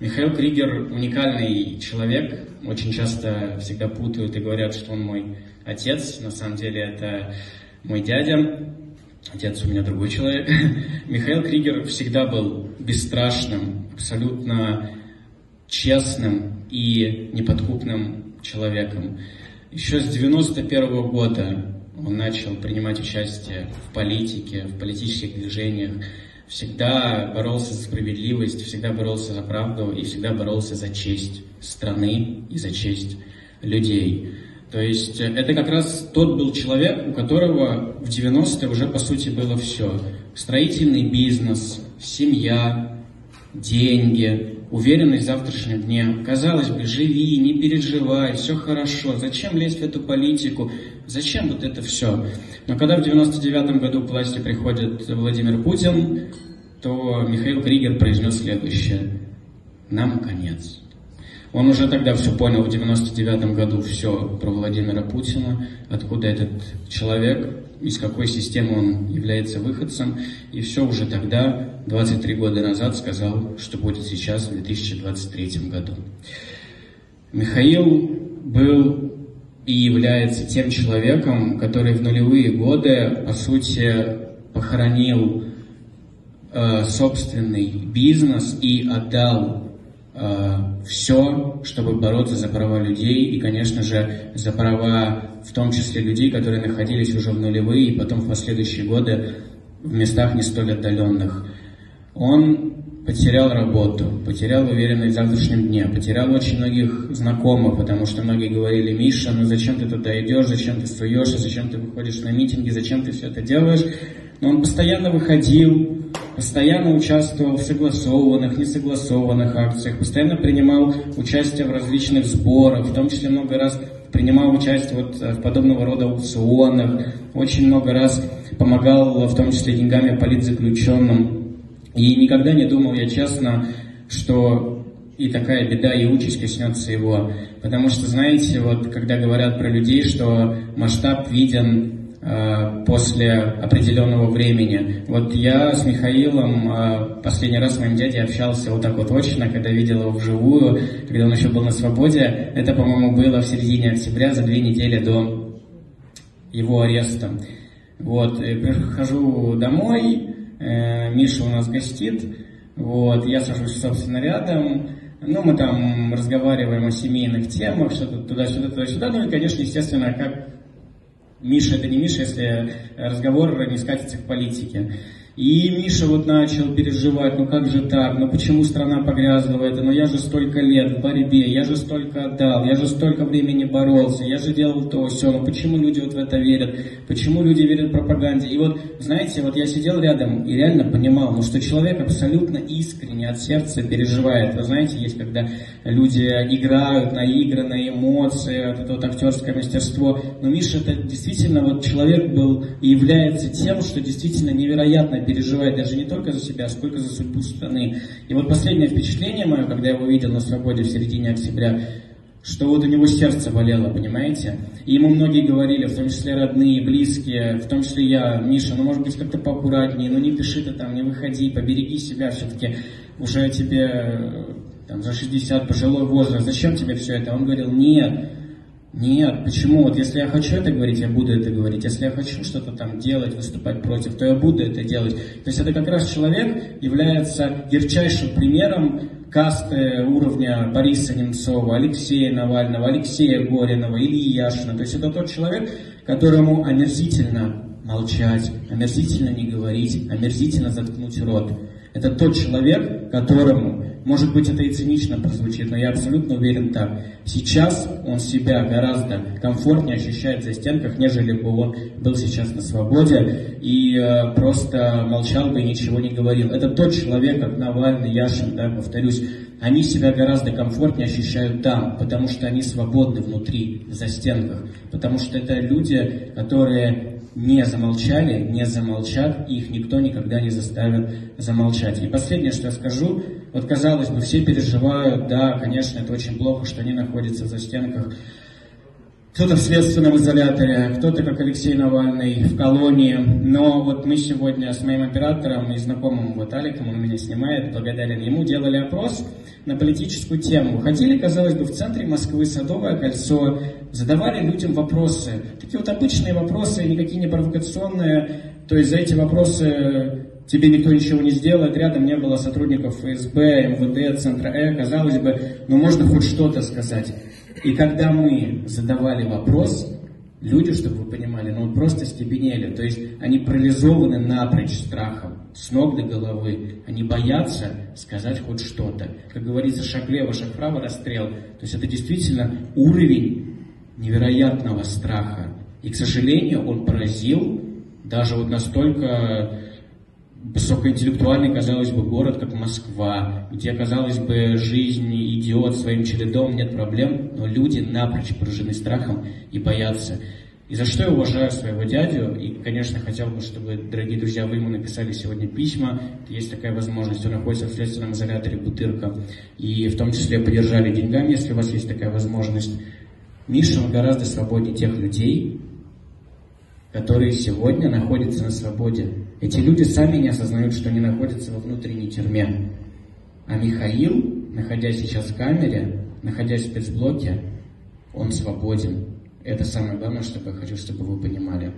Михаил Кригер уникальный человек. Очень часто всегда путают и говорят, что он мой отец. На самом деле это мой дядя. Отец у меня другой человек. Михаил Кригер всегда был бесстрашным, абсолютно честным и неподкупным человеком. Еще с 91 -го года он начал принимать участие в политике, в политических движениях, всегда боролся за справедливость, всегда боролся за правду и всегда боролся за честь страны и за честь людей. То есть э, это как раз тот был человек, у которого в 90-е уже по сути было все. Строительный бизнес, семья, деньги, уверенность в завтрашнем дне. Казалось бы, живи, не переживай, все хорошо. Зачем лезть в эту политику? Зачем вот это все? Но когда в 99 году к власти приходит Владимир Путин, то Михаил Кригер произнес следующее. Нам конец. Он уже тогда все понял в 99 году все про Владимира Путина, откуда этот человек, из какой системы он является выходцем, и все уже тогда, 23 года назад, сказал, что будет сейчас, в 2023 году. Михаил был и является тем человеком, который в нулевые годы, по сути, похоронил э, собственный бизнес и отдал все, чтобы бороться за права людей и, конечно же, за права в том числе людей, которые находились уже в нулевые и потом в последующие годы в местах не столь отдаленных. Он потерял работу, потерял уверенность в завтрашнем дне, потерял очень многих знакомых, потому что многие говорили, Миша, ну зачем ты туда идешь, зачем ты суешься, зачем ты выходишь на митинги, зачем ты все это делаешь. Но он постоянно выходил, постоянно участвовал в согласованных, несогласованных акциях, постоянно принимал участие в различных сборах, в том числе много раз принимал участие вот в подобного рода аукционах, очень много раз помогал, в том числе деньгами политзаключенным. И никогда не думал я честно, что и такая беда и участь коснется его. Потому что, знаете, вот когда говорят про людей, что масштаб виден Э, после определенного времени. Вот я с Михаилом э, последний раз с моим дядей общался вот так вот очно, когда видел его вживую, когда он еще был на свободе. Это, по-моему, было в середине октября, за две недели до его ареста. Вот, и прихожу домой, э, Миша у нас гостит, вот, я сажусь, собственно, рядом, ну, мы там разговариваем о семейных темах, что-то туда-сюда, туда-сюда, ну и, конечно, естественно, как Миша это не Миша, если разговор не скатится к политике. И Миша вот начал переживать, ну как же так, ну почему страна погрязла в этом, ну я же столько лет в борьбе, я же столько отдал, я же столько времени боролся, я же делал то, все, ну почему люди вот в это верят, почему люди верят пропаганде. И вот, знаете, вот я сидел рядом и реально понимал, ну что человек абсолютно искренне от сердца переживает. Вы знаете, есть когда люди играют, наигранные эмоции, вот это вот актерское мастерство. Но Миша это действительно вот человек был и является тем, что действительно невероятно переживает даже не только за себя, сколько за судьбу страны. И вот последнее впечатление мое, когда я его видел на свободе в середине октября, что вот у него сердце болело, понимаете? И ему многие говорили, в том числе родные, близкие, в том числе я, Миша, ну может быть как-то поаккуратнее, ну не пиши ты там, не выходи, побереги себя все-таки, уже тебе там, за 60 пожилой возраст, зачем тебе все это? Он говорил, нет, нет, почему? Вот если я хочу это говорить, я буду это говорить. Если я хочу что-то там делать, выступать против, то я буду это делать. То есть это как раз человек является ярчайшим примером касты уровня Бориса Немцова, Алексея Навального, Алексея Горинова, Ильи Яшина. То есть это тот человек, которому омерзительно молчать, омерзительно не говорить, омерзительно заткнуть рот. Это тот человек, которому может быть, это и цинично прозвучит, но я абсолютно уверен так. Сейчас он себя гораздо комфортнее ощущает за стенках, нежели бы он был сейчас на свободе и э, просто молчал бы и ничего не говорил. Это тот человек, как Навальный, Яшин, да, повторюсь, они себя гораздо комфортнее ощущают там, потому что они свободны внутри, за стенках, потому что это люди, которые не замолчали, не замолчат, их никто никогда не заставит замолчать. И последнее, что я скажу, вот казалось бы, все переживают, да, конечно, это очень плохо, что они находятся за стенках. Кто-то в следственном изоляторе, кто-то, как Алексей Навальный, в колонии. Но вот мы сегодня с моим оператором и знакомым вот Аликом, он меня снимает, благодарен ему, делали опрос на политическую тему. Ходили, казалось бы, в центре Москвы, Садовое кольцо, задавали людям вопросы. Такие вот обычные вопросы, никакие не провокационные. То есть за эти вопросы тебе никто ничего не сделает, рядом не было сотрудников ФСБ, МВД, Центра Э, казалось бы, ну можно хоть что-то сказать. И когда мы задавали вопрос, люди, чтобы вы понимали, ну просто степенели, то есть они парализованы напрочь страхом, с ног до головы, они боятся сказать хоть что-то. Как говорится, шаг влево, шаг вправо, расстрел. То есть это действительно уровень невероятного страха. И, к сожалению, он поразил даже вот настолько высокоинтеллектуальный, казалось бы, город, как Москва, где, казалось бы, жизнь идет своим чередом, нет проблем, но люди напрочь поражены страхом и боятся. И за что я уважаю своего дядю, и, конечно, хотел бы, чтобы, дорогие друзья, вы ему написали сегодня письма, есть такая возможность, он находится в следственном изоляторе Бутырка, и в том числе поддержали деньгами, если у вас есть такая возможность. Миша, он гораздо свободнее тех людей, которые сегодня находятся на свободе. Эти люди сами не осознают, что они находятся во внутренней тюрьме. А Михаил, находясь сейчас в камере, находясь в спецблоке, он свободен. Это самое главное, что я хочу, чтобы вы понимали.